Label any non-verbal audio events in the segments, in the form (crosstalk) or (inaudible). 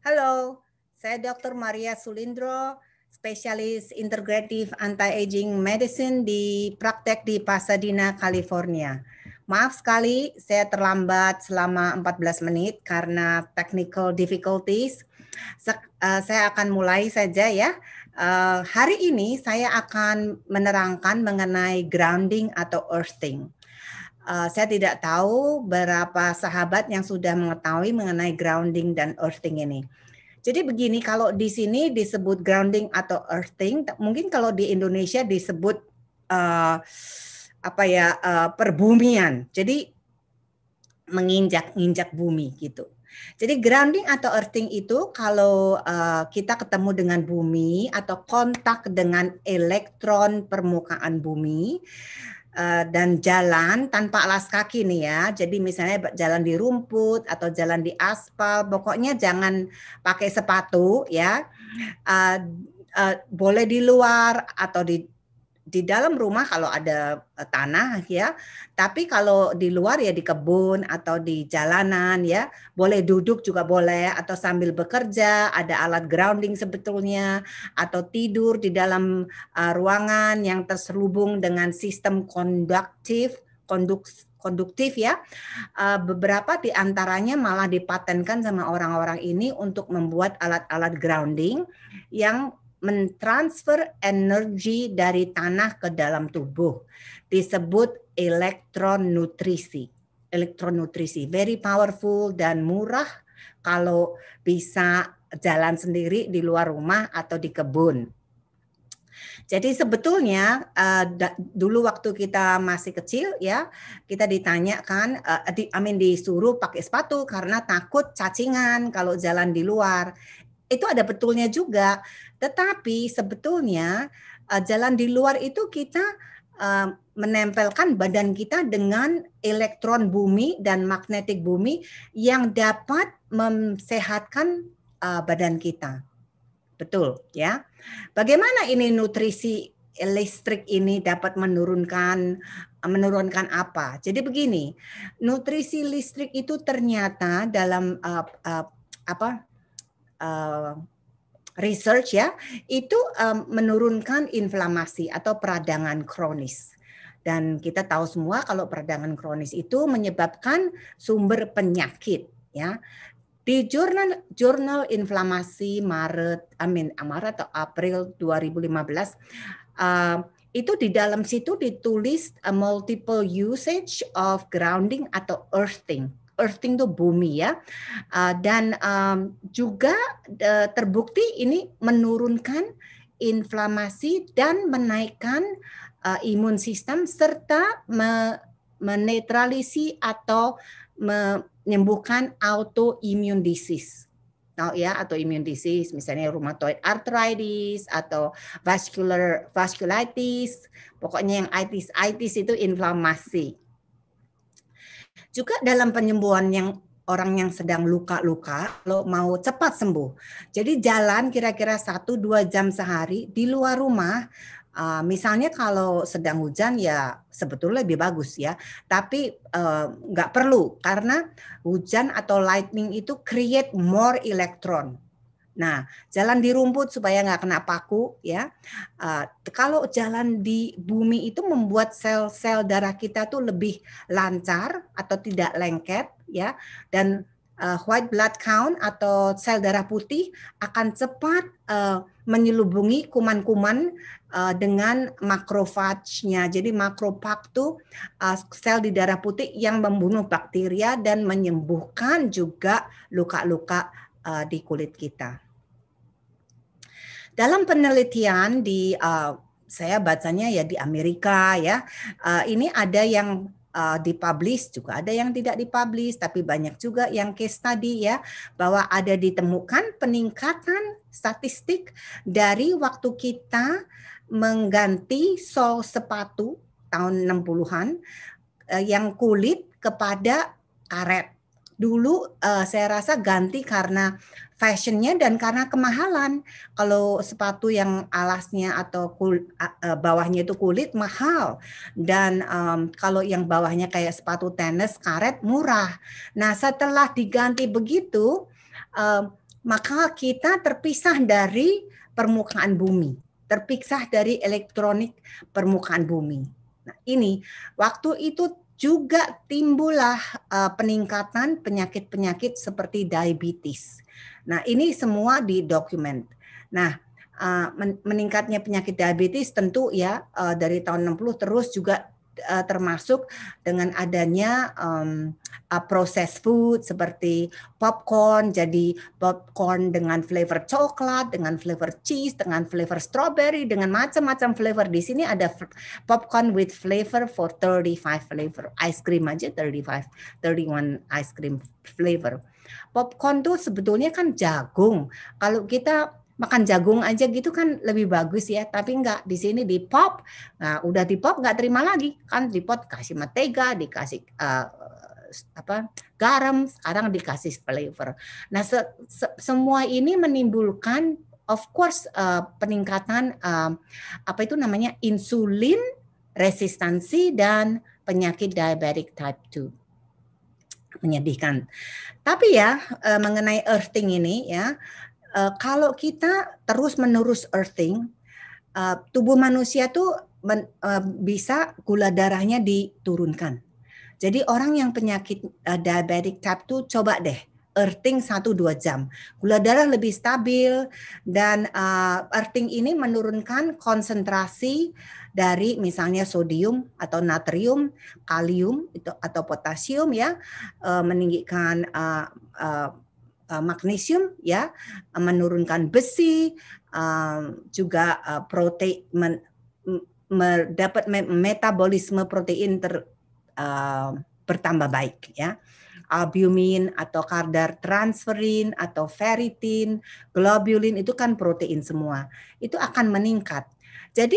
Halo, saya Dr. Maria Sulindro, spesialis integratif anti-aging medicine di praktek di Pasadena, California. Maaf sekali saya terlambat selama 14 menit karena technical difficulties. Eh, saya akan mulai saja ya. Eh, hari ini saya akan menerangkan mengenai grounding atau earthing. Uh, saya tidak tahu berapa sahabat yang sudah mengetahui mengenai grounding dan earthing ini. Jadi begini, kalau di sini disebut grounding atau earthing, mungkin kalau di Indonesia disebut uh, apa ya uh, perbumian. Jadi menginjak-injak bumi gitu. Jadi grounding atau earthing itu kalau uh, kita ketemu dengan bumi atau kontak dengan elektron permukaan bumi, Eh, dan jalan tanpa alas kaki nih ya. Jadi misalnya jalan di rumput atau jalan di aspal, pokoknya jangan pakai sepatu ya. Uh, uh, boleh di luar atau di di dalam rumah kalau ada eh, tanah ya, tapi kalau di luar ya di kebun atau di jalanan ya, boleh duduk juga boleh atau sambil bekerja, ada alat grounding sebetulnya atau tidur di dalam uh, ruangan yang terselubung dengan sistem konduktif, konduk konduktif ya. Uh, beberapa di antaranya malah dipatenkan sama orang-orang ini untuk membuat alat-alat grounding yang mentransfer energi dari tanah ke dalam tubuh. Disebut elektron nutrisi. Elektron nutrisi very powerful dan murah kalau bisa jalan sendiri di luar rumah atau di kebun. Jadi sebetulnya da, dulu waktu kita masih kecil ya kita ditanyakan, uh, di, I mean disuruh pakai sepatu karena takut cacingan kalau jalan di luar itu ada betulnya juga. Tetapi sebetulnya uh, jalan di luar itu kita uh, menempelkan badan kita dengan elektron bumi dan magnetik bumi yang dapat mensehatkan uh, badan kita. Betul, ya. Bagaimana ini nutrisi listrik ini dapat menurunkan menurunkan apa? Jadi begini, nutrisi listrik itu ternyata dalam uh, uh, apa uh, research ya itu um, menurunkan inflamasi atau peradangan kronis. Dan kita tahu semua kalau peradangan kronis itu menyebabkan sumber penyakit ya. Di jurnal jurnal inflamasi Maret amin Maret atau April 2015 uh, itu di dalam situ ditulis multiple usage of grounding atau earthing earthing itu bumi ya. Uh, dan um, juga uh, terbukti ini menurunkan inflamasi dan menaikkan uh, imun sistem serta me menetralisi atau menyembuhkan autoimmune disease tahu ya atau immune disease misalnya rheumatoid arthritis atau vascular vasculitis pokoknya yang itis itis itu inflamasi juga dalam penyembuhan yang orang yang sedang luka-luka, lo mau cepat sembuh. Jadi jalan kira-kira 1-2 jam sehari di luar rumah, Uh, misalnya kalau sedang hujan ya sebetulnya lebih bagus ya, tapi uh, nggak perlu karena hujan atau lightning itu create more electron. Nah, jalan di rumput supaya nggak kena paku ya. Uh, kalau jalan di bumi itu membuat sel-sel darah kita tuh lebih lancar atau tidak lengket ya. Dan uh, white blood count atau sel darah putih akan cepat uh, menyelubungi kuman-kuman uh, dengan makrofagnya. Jadi makrofag itu uh, sel di darah putih yang membunuh bakteria dan menyembuhkan juga luka-luka uh, di kulit kita. Dalam penelitian di uh, saya bacanya ya di Amerika ya, uh, ini ada yang uh, dipublish juga ada yang tidak dipublish tapi banyak juga yang case study ya bahwa ada ditemukan peningkatan statistik dari waktu kita mengganti sol sepatu tahun 60-an uh, yang kulit kepada karet. Dulu uh, saya rasa ganti karena fashionnya dan karena kemahalan. Kalau sepatu yang alasnya atau kul, uh, bawahnya itu kulit mahal dan um, kalau yang bawahnya kayak sepatu tenis karet murah. Nah setelah diganti begitu um, maka kita terpisah dari permukaan bumi, terpisah dari elektronik permukaan bumi. Nah, ini waktu itu juga timbullah uh, peningkatan penyakit-penyakit seperti diabetes. Nah, ini semua di dokumen. Nah, uh, meningkatnya penyakit diabetes tentu ya uh, dari tahun 60 terus juga uh, termasuk dengan adanya um, uh, processed food seperti popcorn, jadi popcorn dengan flavor coklat, dengan flavor cheese, dengan flavor strawberry, dengan macam-macam flavor. Di sini ada popcorn with flavor for 35 flavor. Ice cream aja 35, 31 ice cream flavor. Popcorn tuh sebetulnya kan jagung. Kalau kita makan jagung aja gitu kan lebih bagus ya. Tapi enggak di sini di pop nah udah di pop nggak terima lagi. Kan di pot kasih mentega dikasih uh, apa garam sekarang dikasih flavor. Nah se, se, semua ini menimbulkan of course uh, peningkatan uh, apa itu namanya insulin resistansi dan penyakit diabetic type 2 menyedihkan. Tapi ya mengenai earthing ini ya uh, kalau kita terus menerus earthing, uh, tubuh manusia tuh men, uh, bisa gula darahnya diturunkan. Jadi orang yang penyakit uh, diabetic type 2 coba deh earthing 1-2 jam. Gula darah lebih stabil dan uh, earthing ini menurunkan konsentrasi dari misalnya sodium atau natrium, kalium itu atau potasium ya, uh, meninggikan uh, uh, uh, magnesium ya menurunkan besi uh, juga protein men, dapat metabolisme protein ter, bertambah baik ya albumin atau kadar transferin atau ferritin, globulin itu kan protein semua. Itu akan meningkat. Jadi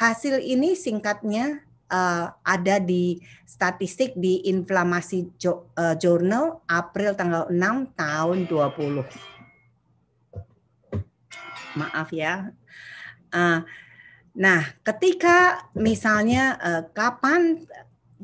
hasil ini singkatnya uh, ada di statistik di inflamasi jo, uh, journal April tanggal 6 tahun 20. Maaf ya. Uh, nah, ketika misalnya uh, kapan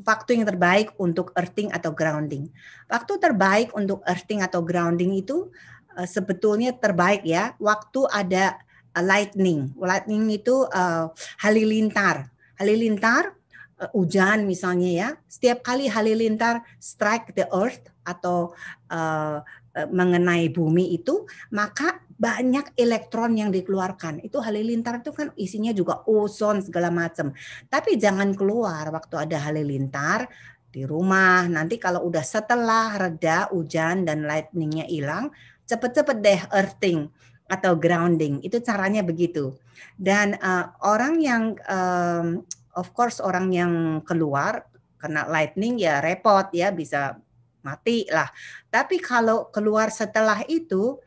waktu yang terbaik untuk earthing atau grounding. Waktu terbaik untuk earthing atau grounding itu uh, sebetulnya terbaik ya waktu ada uh, lightning. Lightning itu uh, halilintar. Halilintar uh, hujan misalnya ya, setiap kali halilintar strike the earth atau uh, mengenai bumi itu, maka banyak elektron yang dikeluarkan. Itu halilintar itu kan isinya juga ozon segala macam. Tapi jangan keluar waktu ada halilintar di rumah. Nanti kalau udah setelah reda hujan dan lightningnya hilang, cepet-cepet deh earthing atau grounding. Itu caranya begitu. Dan uh, orang yang um, of course orang yang keluar kena lightning ya repot ya bisa mati lah. Tapi kalau keluar setelah itu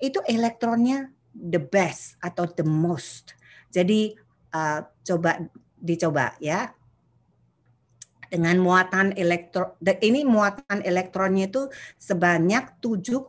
itu elektronnya the best atau the most. Jadi uh, coba dicoba ya dengan muatan elektro ini muatan elektronnya itu sebanyak 7,83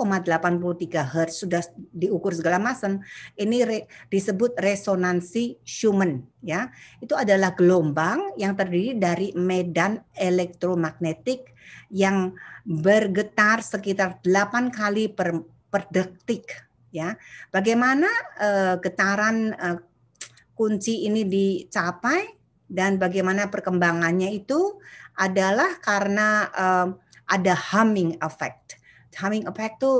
Hz sudah diukur segala macam. Ini re, disebut resonansi Schumann ya. Itu adalah gelombang yang terdiri dari medan elektromagnetik yang bergetar sekitar 8 kali per, per detik ya. Bagaimana uh, getaran uh, kunci ini dicapai dan bagaimana perkembangannya itu adalah karena um, ada humming effect. Humming effect itu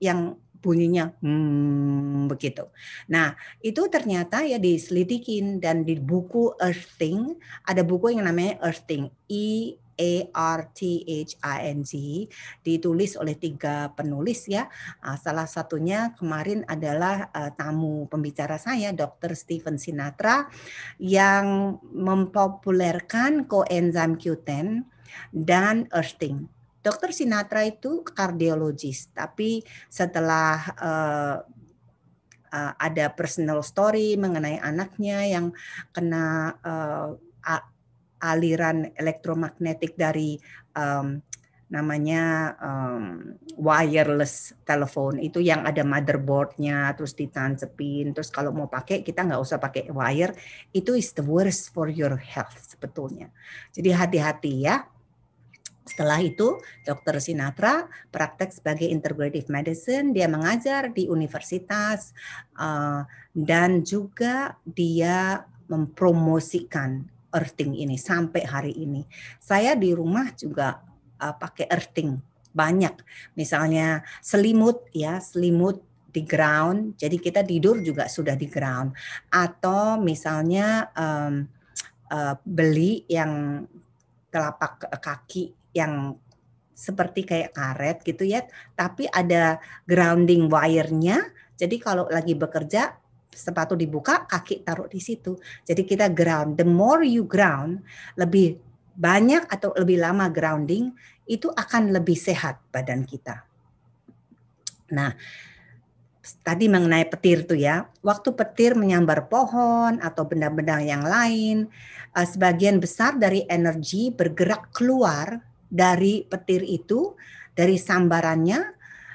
yang bunyinya hmm, begitu. Nah, itu ternyata ya diselitikin dan di buku Earthing ada buku yang namanya Earthing E A R T H I N G ditulis oleh tiga penulis ya. Ah, salah satunya kemarin adalah uh, tamu pembicara saya Dr. Stephen Sinatra yang mempopulerkan coenzyme Q10 dan earthing. Dr. Sinatra itu kardiologis, tapi setelah uh, uh, ada personal story mengenai anaknya yang kena uh, aliran elektromagnetik dari um, namanya um, wireless telepon itu yang ada motherboardnya terus ditancepin terus kalau mau pakai kita nggak usah pakai wire itu is the worst for your health sebetulnya jadi hati-hati ya Setelah itu, Dr. Sinatra praktek sebagai integrative medicine. Dia mengajar di universitas uh, dan juga dia mempromosikan earthing ini sampai hari ini. Saya di rumah juga uh, pakai earthing banyak. Misalnya selimut ya, selimut di ground. Jadi kita tidur juga sudah di ground. Atau misalnya um, uh, beli yang telapak kaki yang seperti kayak karet gitu ya, tapi ada grounding wire-nya. Jadi kalau lagi bekerja sepatu dibuka, kaki taruh di situ. Jadi kita ground. The more you ground, lebih banyak atau lebih lama grounding, itu akan lebih sehat badan kita. Nah, tadi mengenai petir tuh ya, waktu petir menyambar pohon atau benda-benda yang lain, eh, sebagian besar dari energi bergerak keluar dari petir itu, dari sambarannya,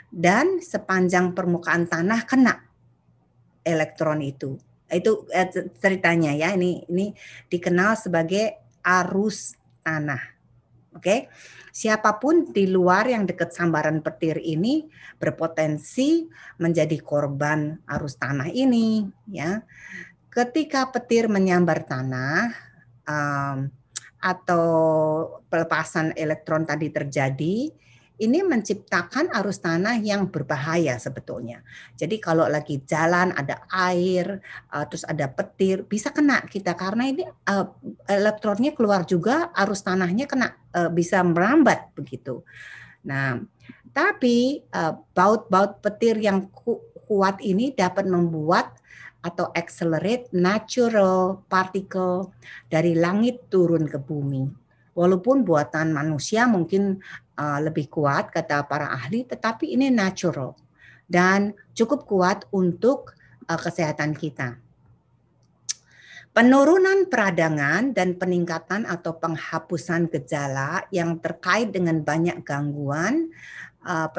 dan sepanjang permukaan tanah kena elektron itu. Itu eh, ceritanya ya. Ini ini dikenal sebagai arus tanah. Oke. Okay? Siapa pun di luar yang dekat sambaran petir ini berpotensi menjadi korban arus tanah ini ya. Ketika petir menyambar tanah um, atau pelepasan elektron tadi terjadi, ini menciptakan arus tanah yang berbahaya sebetulnya. Jadi kalau lagi jalan ada air, uh, terus ada petir, bisa kena kita karena ini uh, elektronnya keluar juga, arus tanahnya kena uh, bisa merambat begitu. Nah, tapi baut-baut petir yang ku kuat ini dapat membuat atau accelerate natural particle dari langit turun ke bumi. Walaupun buatan manusia mungkin uh, lebih kuat kata para ahli, tetapi ini natural dan cukup kuat untuk uh, kesehatan kita. Penurunan peradangan dan peningkatan atau penghapusan gejala yang terkait dengan banyak gangguan uh,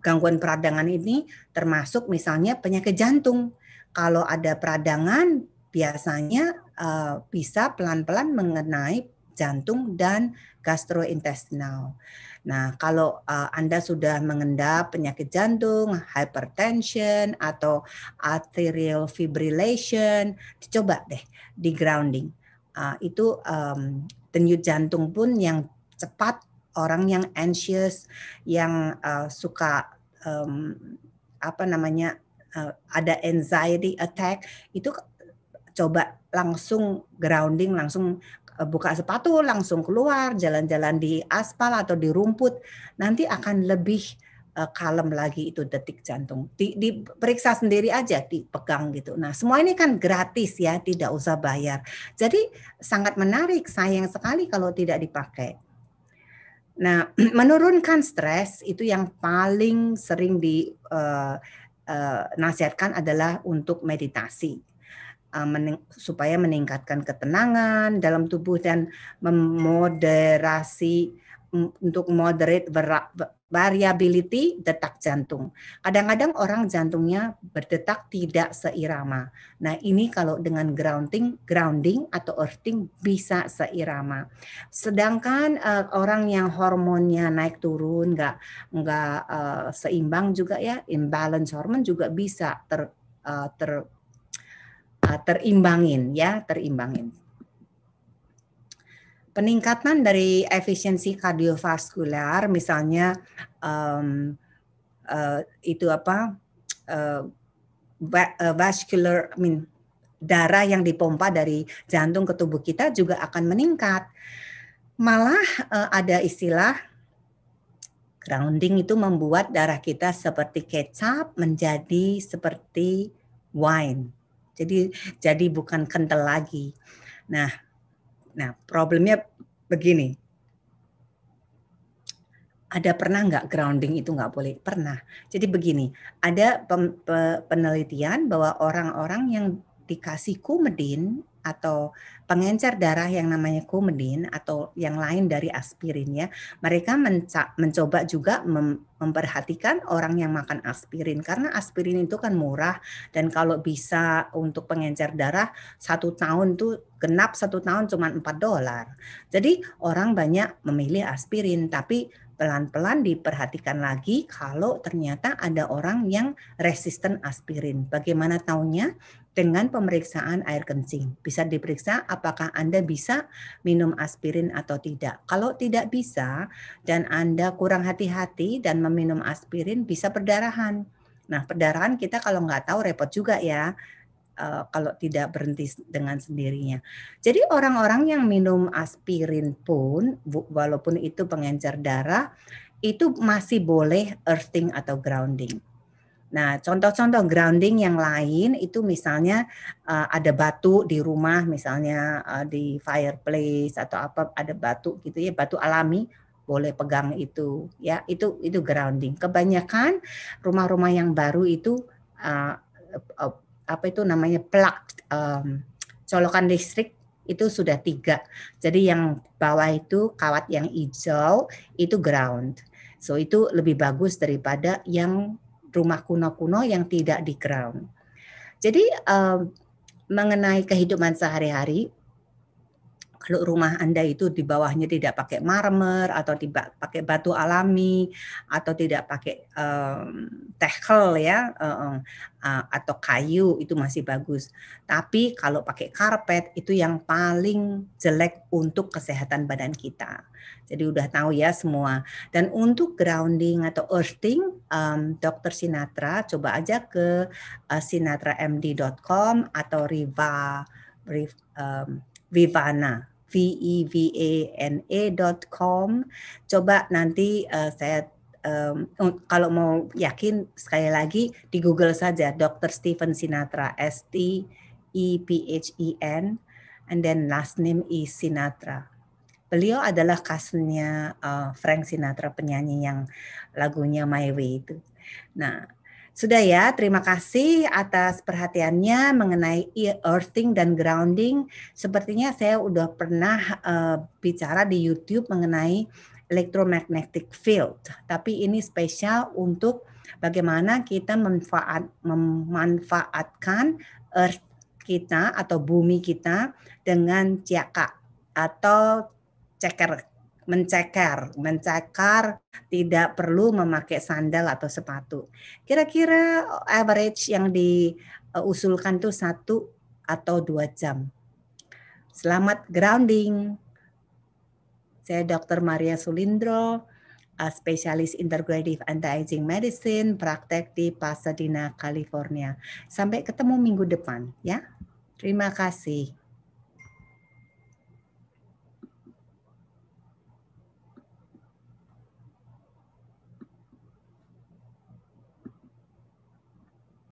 gangguan peradangan ini termasuk misalnya penyakit jantung kalau ada peradangan biasanya uh, bisa pelan-pelan mengenai jantung dan gastrointestinal. Nah, kalau uh, Anda sudah mengendap penyakit jantung, hypertension atau arterial fibrillation, dicoba deh di grounding. Uh, itu um, denyut jantung pun yang cepat, orang yang anxious, yang uh, suka um, apa namanya uh, ada anxiety attack itu coba langsung grounding langsung uh, buka sepatu langsung keluar jalan-jalan di aspal atau di rumput. Nanti akan lebih uh, kalem lagi itu detik jantung. Di, diperiksa sendiri aja dipegang gitu. Nah semua ini kan gratis ya tidak usah bayar. Jadi sangat menarik sayang sekali kalau tidak dipakai. Nah, (clears throat) menurunkan stres itu yang paling sering di uh, uh, nasihatkan adalah untuk meditasi mening supaya meningkatkan ketenangan dalam tubuh dan memoderasi untuk moderate variability detak jantung. Kadang-kadang orang jantungnya berdetak tidak seirama. Nah, ini kalau dengan grounding, grounding atau earthing bisa seirama. Sedangkan uh, orang yang hormonnya naik turun, nggak nggak uh, seimbang juga ya, imbalance hormon juga bisa ter uh, ter uh, terimbangin ya, terimbangin peningkatan dari efisiensi kardiovaskular misalnya um, uh, itu apa uh, vascular I mean darah yang dipompa dari jantung ke tubuh kita juga akan meningkat. Malah uh, ada istilah grounding itu membuat darah kita seperti kecap menjadi seperti wine. Jadi jadi bukan kental lagi. Nah Nah, problemnya begini. Ada pernah nggak grounding itu nggak boleh? Pernah. Jadi begini, ada penelitian bahwa orang-orang yang dikasih kumedin atau pengencer darah yang namanya Coumadin atau yang lain dari aspirin ya, mereka mencoba juga mem memperhatikan orang yang makan aspirin karena aspirin itu kan murah dan kalau bisa untuk pengencer darah satu tahun tuh genap satu tahun cuma 4 dolar. Jadi orang banyak memilih aspirin tapi pelan-pelan diperhatikan lagi kalau ternyata ada orang yang resisten aspirin. Bagaimana taunya? Dengan pemeriksaan air kencing. Bisa diperiksa apakah Anda bisa minum aspirin atau tidak. Kalau tidak bisa dan Anda kurang hati-hati dan meminum aspirin bisa perdarahan. Nah, perdarahan kita kalau nggak tahu repot juga ya uh, kalau tidak berhenti dengan sendirinya. Jadi orang-orang yang minum aspirin pun walaupun itu pengencer darah itu masih boleh earthing atau grounding. Nah, contoh-contoh grounding yang lain itu misalnya uh, ada batu di rumah, misalnya uh, di fireplace atau apa ada batu gitu ya, batu alami boleh pegang itu ya, itu itu grounding. Kebanyakan rumah-rumah yang baru itu uh, uh, apa itu namanya plug um, colokan listrik itu sudah tiga. Jadi yang bawah itu kawat yang hijau itu ground. So itu lebih bagus daripada yang rumah kuno-kuno yang tidak di ground. Jadi um, mengenai kehidupan sehari-hari kalau rumah Anda itu di bawahnya tidak pakai marmer atau tidak pakai batu alami atau tidak pakai um, tekel ya uh, uh, atau kayu itu masih bagus. Tapi kalau pakai karpet itu yang paling jelek untuk kesehatan badan kita. Jadi udah tahu ya semua. Dan untuk grounding atau earthing, um, Dokter Sinatra coba aja ke uh, sinatramd.com atau Riva, Riv, um, Vivana vevana.com. Coba nanti uh, saya um, kalau mau yakin sekali lagi di Google saja Dr. Stephen Sinatra S T E P H E N and then last name is Sinatra. Beliau adalah cousinnya uh, Frank Sinatra penyanyi yang lagunya My Way itu. Nah, sudah ya, terima kasih atas perhatiannya mengenai earthing dan grounding. Sepertinya saya udah pernah uh, bicara di YouTube mengenai electromagnetic field, tapi ini spesial untuk bagaimana kita memanfaat, memanfaatkan earth kita atau bumi kita dengan ciaka atau ceker mencekar, mencekar tidak perlu memakai sandal atau sepatu. Kira-kira average yang diusulkan tuh satu atau dua jam. Selamat grounding. Saya Dr. Maria Sulindro, spesialis integrative anti-aging medicine, praktek di Pasadena, California. Sampai ketemu minggu depan ya. Terima kasih.